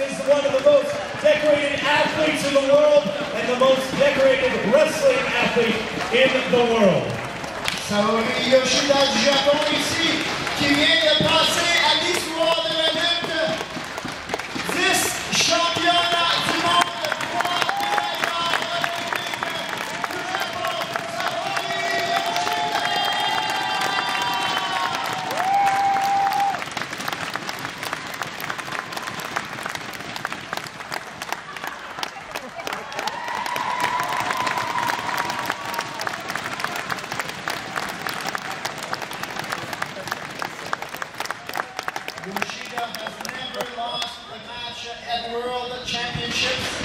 is one of the most decorated athletes in the world and the most decorated wrestling athlete in the world. Saori Yoshida Japon Yoshida has never lost a match at World Championships.